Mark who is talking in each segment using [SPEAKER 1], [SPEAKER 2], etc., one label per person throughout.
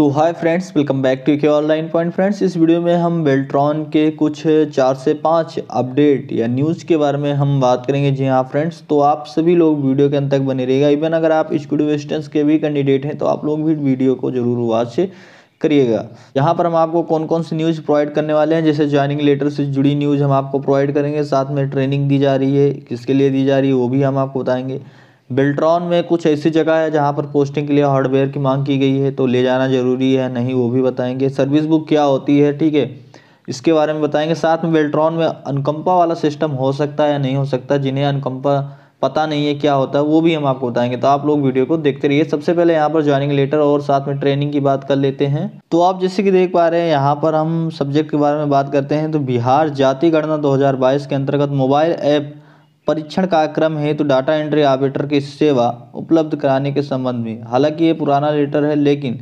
[SPEAKER 1] तो hi friends welcome back to K online point friends इस video में हम बेल्ट्रॉन के कुछ चार से पाँच अपडेट या न्यूज़ के बारे में हम बात करेंगे जी हाँ फ्रेंड्स तो आप सभी लोग वीडियो के अंत तक बने रहेगा इवन अगर आप स्कूल के भी कैंडिडेट हैं तो आप लोग भी वीडियो को ज़रूर वॉच करिएगा। यहाँ पर हम आपको कौन कौन सी न्यूज़ प्रोवाइड करने वाले हैं, जैसे ज्वाइनिंग लेटर से जुड़ी न्यूज़ हम आपको प्रोवाइड करेंगे, साथ में ट्रेनिंग दी जा रही है, किसके लिए दी जा रही है, वो भी हम आपको बताएँगे। बेल्ट्रॉन में कुछ ऐसी जगह है जहाँ पर पोस्टिंग के लिए हार्डवेयर की मांग की गई है तो ले जाना ज़रूरी है, नहीं वो भी बताएँगे। सर्विस बुक क्या होती है, ठीक है? इसके बारे में बताएँगे। साथ में बेल्ट्रॉन में अनकंपा वाला सिस्टम हो सकता है या नहीं हो सकता, जिन्हें अनकंपा पता नहीं है क्या होता है, वो भी हम आपको बताएँगे। तो आप लोग वीडियो को देखते रहिए। सबसे पहले यहाँ पर ज्वाइनिंग लेटर और साथ में ट्रेनिंग की बात कर लेते हैं। तो आप जैसे कि देख पा रहे हैं, यहाँ पर हम सब्जेक्ट के बारे में बात करते हैं। तो बिहार जाति गणना 2022 के अंतर्गत मोबाइल ऐप परीक्षण कार्यक्रम हेतु डाटा एंट्री ऑपरेटर की सेवा उपलब्ध कराने के संबंध में। हालाँकि ये पुराना लेटर है, लेकिन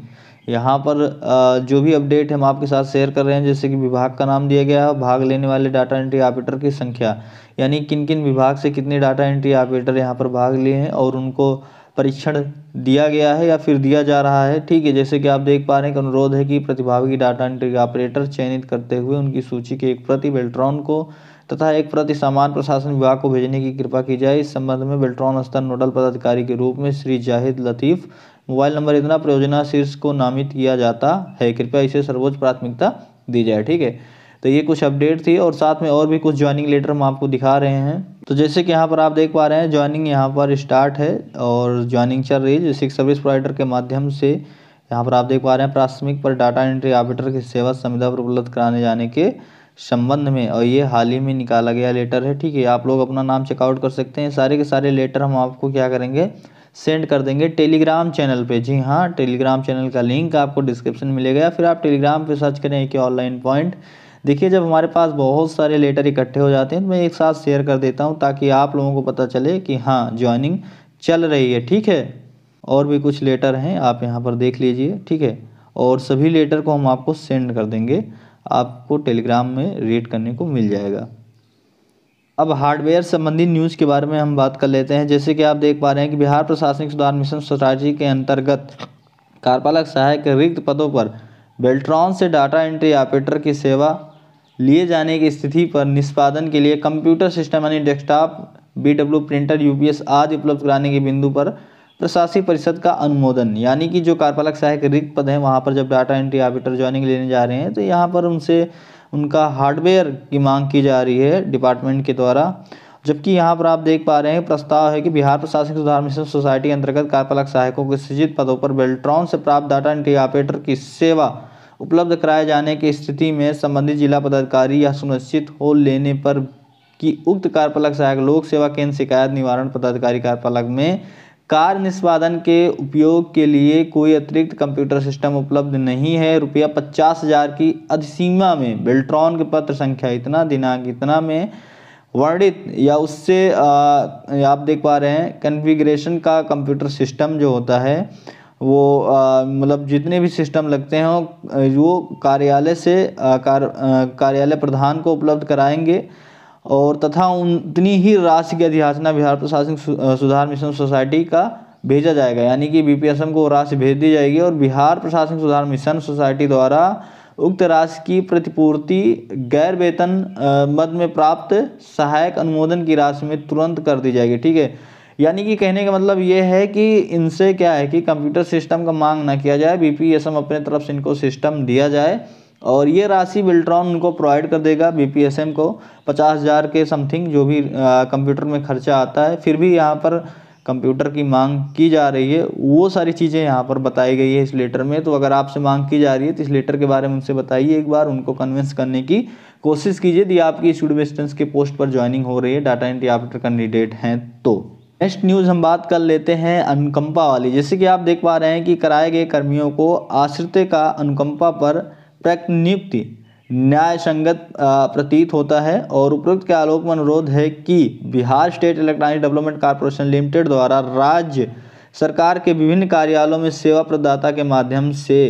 [SPEAKER 1] यहाँ पर जो भी अपडेट हम आपके साथ शेयर कर रहे हैं, जैसे कि विभाग का नाम दिया गया है भाग लेने वाले डाटा एंट्री ऑपरेटर की संख्या, यानी किन किन विभाग से कितने डाटा एंट्री ऑपरेटर यहाँ पर भाग लिए हैं और उनको परीक्षण दिया गया है या फिर दिया जा रहा है। ठीक है, जैसे कि आप देख पा रहे हैं कि अनुरोध है कि प्रतिभागी डाटा एंट्री ऑपरेटर चयनित करते हुए उनकी सूची के एक प्रति बेल्ट्रॉन को तथा एक प्रति सामान प्रशासन विभाग को भेजने की कृपा की जाए। इस संबंध में बेल्ट्रॉन स्तर नोडल पदाधिकारी के रूप में श्री जाहिद लतीफ़, मोबाइल नंबर इतना प्रयोजना शीर्ष को नामित किया जाता है। कृपया इसे सर्वोच्च प्राथमिकता दी जाए, ठीक है? तो ये कुछ अपडेट थी और साथ में और भी कुछ ज्वाइनिंग लेटर हम आपको दिखा रहे हैं। तो जैसे कि यहाँ पर आप देख पा रहे हैं ज्वाइनिंग यहाँ पर स्टार्ट है और ज्वाइनिंग चल रही है। जैसे सर्विस प्रोवाइडर के माध्यम से यहाँ पर आप देख पा रहे हैं, प्राथमिक पर डाटा एंट्री ऑपरेटर की सेवा संविधा पर उपलब्ध कराने जाने के संबंध में, और ये हाल ही में निकाला गया लेटर है, ठीक है? आप लोग अपना नाम चेकआउट कर सकते हैं। सारे के सारे लेटर हम आपको क्या करेंगे? सेंड कर देंगे टेलीग्राम चैनल पे। जी हाँ टेलीग्राम चैनल का लिंक आपको डिस्क्रिप्शन मिलेगा फिर आप टेलीग्राम पे सर्च करें कि ऑनलाइन पॉइंट देखिए, जब हमारे पास बहुत सारे लेटर इकट्ठे हो जाते हैं तो मैं एक साथ शेयर कर देता हूँ, ताकि आप लोगों को पता चले कि हाँ ज्वाइनिंग चल रही है, ठीक है? और भी कुछ लेटर हैं, आप यहाँ पर देख लीजिए, ठीक है? और सभी लेटर को हम आपको सेंड कर देंगे। आपको टेलीग्राम में रीड करने को मिल जाएगा। अब हार्डवेयर संबंधी न्यूज़ के बारे में हम बात कर लेते हैं। जैसे कि आप देख पा रहे हैं कि बिहार प्रशासनिक सुधार मिशन सोसाइटी के अंतर्गत कार्यपालक सहायक रिक्त पदों पर बेल्ट्रॉन से डाटा एंट्री ऑपरेटर की सेवा लिए जाने की स्थिति पर निष्पादन के लिए कंप्यूटर सिस्टम यानी डेस्कटॉप बी प्रिंटर, यूपीएस आदि उपलब्ध कराने के बिंदु पर प्रशासनिक परिषद का अनुमोदन, यानी कि जो कार्यपालक सहायक रिक्त पद हैं, वहाँ पर जब डाटा एंट्री ऑपरेटर ज्वाइनिंग लेने जा रहे हैं तो यहाँ पर उनसे, उनका हार्डवेयर की मांग की जा रही है डिपार्टमेंट के द्वारा। जबकि यहाँ पर आप देख पा रहे हैं, प्रस्ताव है कि बिहार प्रशासनिक सुधार मिशन सोसाइटी अंतर्गत कार्यपालक सहायकों के सृजित पदों पर बेल्ट्रॉन से प्राप्त डाटा एंट्री ऑपरेटर की सेवा उपलब्ध कराए जाने की स्थिति में संबंधित जिला पदाधिकारी या सुनिश्चित हो लेने पर कि उक्त कार्यपालक सहायक लोक सेवा केंद्र शिकायत निवारण पदाधिकारी कार्यपालक में कार निष्पादन के उपयोग के लिए कोई अतिरिक्त कंप्यूटर सिस्टम उपलब्ध नहीं है। रुपया पचास हज़ार की अधिसीमा में बेल्ट्रॉन के पत्र संख्या इतना दिनांक इतना में वर्णित या उससे आप देख पा रहे हैं कन्फिग्रेशन का कंप्यूटर सिस्टम जो होता है वो मतलब जितने भी सिस्टम लगते हैं वो कार्यालय से कार, कार्यालय प्रधान को उपलब्ध कराएँगे। और तथा उतनी ही राशि की अधियाचना बिहार प्रशासनिक सुधार मिशन सोसाइटी का भेजा जाएगा। यानी कि बीपीएसएम को राशि भेज दी जाएगी और बिहार प्रशासनिक सुधार मिशन सोसाइटी द्वारा उक्त राशि की प्रतिपूर्ति गैर वेतन मद में प्राप्त सहायक अनुमोदन की राशि में तुरंत कर दी जाएगी। ठीक है? यानी कि कहने का मतलब ये है कि इनसे क्या है कि कंप्यूटर सिस्टम का मांग ना किया जाए, बीपीएसएम अपने तरफ़ से इनको सिस्टम दिया जाए। और ये राशि बिल्ट्रॉन उनको प्रोवाइड कर देगा बीपीएसएम को पचास हज़ार के समथिंग जो भी कंप्यूटर में खर्चा आता है, फिर भी यहाँ पर कंप्यूटर की मांग की जा रही है। वो सारी चीज़ें यहाँ पर बताई गई है इस लेटर में। तो अगर आपसे मांग की जा रही है तो इस लेटर के बारे में उनसे बताइए एक बार, उनको कन्विंस करने की कोशिश कीजिए। यदि आपकी स्टूडेंट के पोस्ट पर ज्वाइनिंग हो रही है डाटा एंट्री ऑपरेटर कैंडिडेट हैं तो। नेक्स्ट न्यूज़ हम बात कर लेते हैं अनुकंपा वाली। जैसे कि आप देख पा रहे हैं कि कराए गए कर्मियों को आश्रित का अनुकंपा पर प्रयुक्त नियुक्ति न्याय संगत प्रतीत होता है और उपरोक्त के आलोक में अनुरोध है कि Bihar state electronic development corporation limited द्वारा राज्य सरकार के विभिन्न कार्यालयों में सेवा प्रदाता के माध्यम से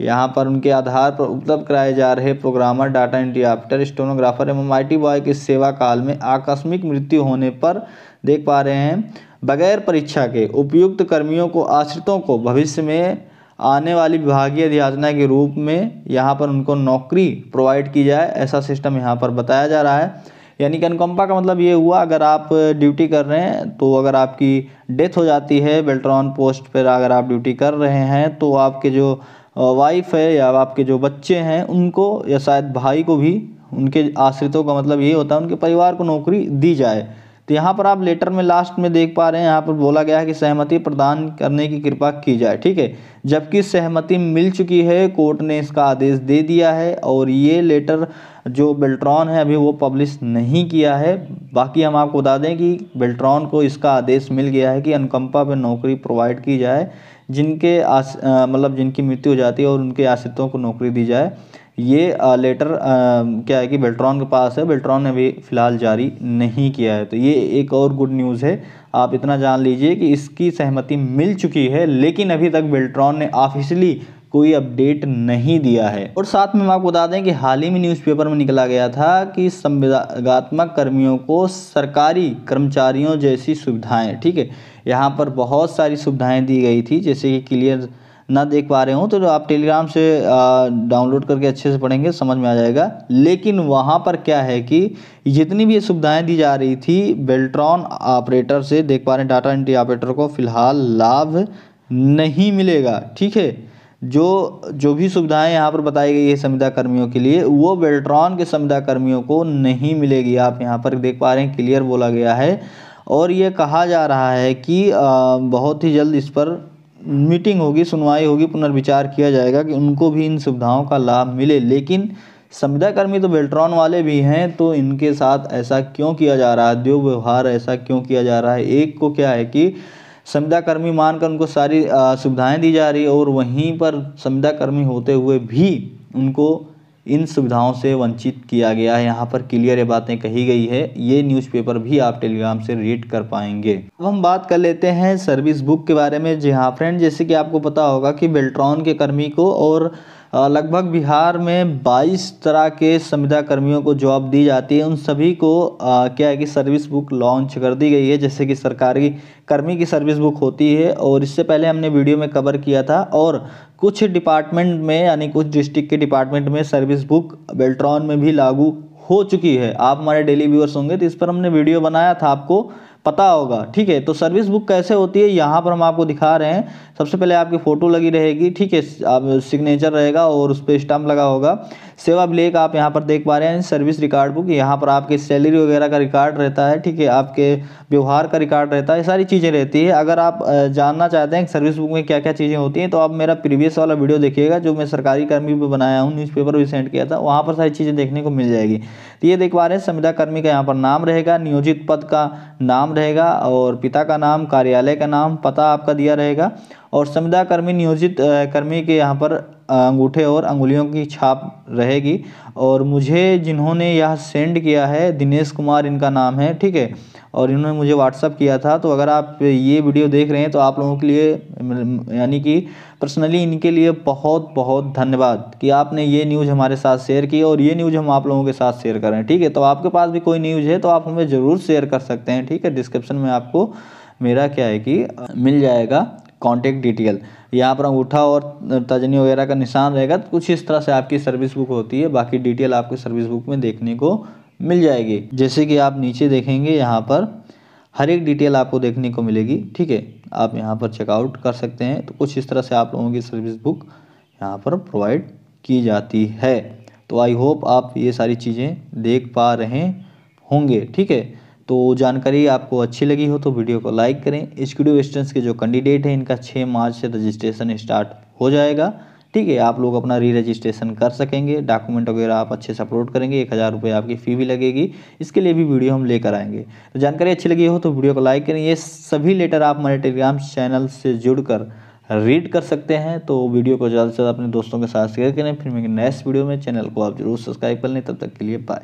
[SPEAKER 1] यहाँ पर उनके आधार पर उपलब्ध कराए जा रहे प्रोग्रामर, डाटा ऑपरेटर स्टोनोग्राफर एवं आई बॉय के सेवा काल में आकस्मिक मृत्यु होने पर देख पा रहे हैं। बगैर परीक्षा के उपयुक्त कर्मियों को, आश्रितों को भविष्य में आने वाली विभागीय अधियाचना के रूप में यहाँ पर उनको नौकरी प्रोवाइड की जाए, ऐसा सिस्टम यहाँ पर बताया जा रहा है। यानी कि अनुकंपा का मतलब ये हुआ, अगर आप ड्यूटी कर रहे हैं तो अगर आपकी डेथ हो जाती है बेल्ट्रॉन पोस्ट पर अगर आप ड्यूटी कर रहे हैं तो आपके जो वाइफ है या आपके जो बच्चे हैं, उनको या शायद भाई को भी, उनके आश्रितों का मतलब ये होता है, उनके परिवार को नौकरी दी जाए। तो यहाँ पर आप लेटर में लास्ट में देख पा रहे हैं, यहाँ पर बोला गया है कि सहमति प्रदान करने की कृपा की जाए, ठीक है? जबकि सहमति मिल चुकी है, कोर्ट ने इसका आदेश दे दिया है और ये लेटर जो बेल्ट्रॉन है अभी वो पब्लिश नहीं किया है। बाकी हम आपको बता दें कि बेल्ट्रॉन को इसका आदेश मिल गया है कि अनुकंपा पर नौकरी प्रोवाइड की जाए, जिनके मतलब जिनकी मृत्यु हो जाती है और उनके आश्रितों को नौकरी दी जाए। ये लेटर क्या है कि बेल्ट्रॉन के पास है बेल्ट्रॉन ने अभी फ़िलहाल जारी नहीं किया है। तो ये एक और गुड न्यूज़ है। आप इतना जान लीजिए कि इसकी सहमति मिल चुकी है, लेकिन अभी तक बेल्ट्रॉन ने ऑफिशियली कोई अपडेट नहीं दिया है। और साथ में हम आपको बता दें कि हाल ही में न्यूज़पेपर में निकला गया था कि संविदात्मक कर्मियों को सरकारी कर्मचारियों जैसी सुविधाएँ, ठीक है? यहाँ पर बहुत सारी सुविधाएँ दी गई थी, जैसे कि क्लियर ना देख पा रहे हो तो आप टेलीग्राम से डाउनलोड करके अच्छे से पढ़ेंगे, समझ में आ जाएगा। लेकिन वहाँ पर क्या है कि जितनी भी ये सुविधाएँ दी जा रही थी बेल्ट्रॉन ऑपरेटर से, देख पा रहे हैं डाटा एंट्री ऑपरेटर को फ़िलहाल लाभ नहीं मिलेगा, ठीक है? जो जो भी सुविधाएँ यहाँ पर बताई गई है संविदा कर्मियों के लिए, वो बेल्ट्रॉन के संविदा कर्मियों को नहीं मिलेगी। आप यहाँ पर देख पा रहे हैं क्लियर बोला गया है। और ये कहा जा रहा है कि बहुत ही जल्द इस पर मीटिंग होगी, सुनवाई होगी, पुनर्विचार किया जाएगा कि उनको भी इन सुविधाओं का लाभ मिले। लेकिन संविदा कर्मी तो बेल्ट्रॉन वाले भी हैं तो इनके साथ ऐसा क्यों किया जा रहा है? व्यवहार ऐसा क्यों किया जा रहा है? एक को क्या है कि संविदा कर्मी मानकर उनको सारी सुविधाएँ दी जा रही है और वहीं पर संविदा कर्मी होते हुए भी उनको इन सुविधाओं से वंचित किया गया है। यहाँ पर क्लियर ये बातें कही गई है। ये न्यूज़पेपर भी आप टेलीग्राम से रीड कर पाएँगे। अब हम बात कर लेते हैं सर्विस बुक के बारे में। जी हाँ फ्रेंड जैसे कि आपको पता होगा कि बेल्ट्रॉन के कर्मी को और लगभग बिहार में 22 तरह के संविदा कर्मियों को जॉब दी जाती है। उन सभी को क्या है कि सर्विस बुक लॉन्च कर दी गई है, जैसे कि सरकारी कर्मी की सर्विस बुक होती है, और इससे पहले हमने वीडियो में कवर किया था, और कुछ डिपार्टमेंट में, यानी कुछ डिस्ट्रिक्ट के डिपार्टमेंट में सर्विस बुक बेल्ट्रॉन में भी लागू हो चुकी है। आप हमारे डेली व्यूअर्स होंगे तो इस पर हमने वीडियो बनाया था आपको पता होगा, ठीक है? तो सर्विस बुक कैसे होती है, यहाँ पर हम आपको दिखा रहे हैं। सबसे पहले आपकी फ़ोटो लगी रहेगी, ठीक है? आप सिग्नेचर रहेगा और उस पर स्टाम्प लगा होगा। सेवा ब्लेक आप यहाँ पर देख पा रहे हैं सर्विस रिकॉर्ड बुक यहाँ पर आपके सैलरी वगैरह का रिकॉर्ड रहता है, ठीक है, आपके व्यवहार का रिकॉर्ड रहता है सारी चीज़ें रहती है। अगर आप जानना चाहते हैं सर्विस बुक में क्या क्या चीज़ें होती हैं तो आप मेरा प्रीवियस वाला वीडियो देखिएगा, जो मैं सरकारी कर्मी पर बनाया हूँ न्यूज़पेपर भी सेंड किया था, वहाँ पर सारी चीज़ें देखने को मिल जाएगी। तो ये देख पा रहे हैं, संविदा कर्मी का यहाँ पर नाम रहेगा, नियोजित पद का नाम रहेगा, और पिता का नाम, कार्यालय का नाम, पता आपका दिया रहेगा, और संविदा कर्मी, नियोजित कर्मी के यहाँ पर अंगूठे और अंगुलियों की छाप रहेगी। और मुझे जिन्होंने यह सेंड किया है, दिनेश कुमार इनका नाम है, ठीक है? और इन्होंने मुझे व्हाट्सअप किया था तो अगर आप ये वीडियो देख रहे हैं तो आप लोगों के लिए, यानी कि पर्सनली इनके लिए बहुत बहुत धन्यवाद कि आपने ये न्यूज़ हमारे साथ शेयर की और ये न्यूज़ हम आप लोगों के साथ शेयर कर रहे हैं, ठीक है? तो आपके पास भी कोई न्यूज़ है तो आप हमें ज़रूर शेयर कर सकते हैं, ठीक है? डिस्क्रिप्शन में आपको मेरा क्या है कि, मिल जाएगा। कॉन्टेक्ट डिटेल यहाँ पर अंगूठा और तजनी वगैरह का निशान रहेगा तो कुछ इस तरह से आपकी सर्विस बुक होती है। बाकी डिटेल आपकी सर्विस बुक में देखने को मिल जाएगी। जैसे कि आप नीचे देखेंगे, यहाँ पर हर एक डिटेल आपको देखने को मिलेगी, ठीक है? आप यहाँ पर चेकआउट कर सकते हैं। तो कुछ इस तरह से आप लोगों की सर्विस बुक यहाँ पर प्रोवाइड की जाती है। तो आई होप आप ये सारी चीज़ें देख पा रहे होंगे, ठीक है? तो जानकारी आपको अच्छी लगी हो तो वीडियो को लाइक करें। स्कूडियो वेस्टर्स के जो कैंडिडेट हैं, इनका 6 मार्च से रजिस्ट्रेशन स्टार्ट हो जाएगा। ठीक है, आप लोग अपना री रजिस्ट्रेशन कर सकेंगे। डॉक्यूमेंट वगैरह आप अच्छे से अपलोड करेंगे। एक हज़ार रुपये आपकी फ़ी भी लगेगी। इसके लिए भी वीडियो हम लेकर आएँगे। तो जानकारी अच्छी लगी हो तो वीडियो को लाइक करें। ये सभी लेटर आप हमारे टेलीग्राम चैनल से जुड़कर रीड कर सकते हैं। तो वीडियो को ज़्यादा से ज़्यादा अपने दोस्तों के साथ शेयर करें। फिर मैं नेक्स्ट वीडियो में चैनल को आप ज़रूर सब्सक्राइब कर लें। तब तक के लिए बाय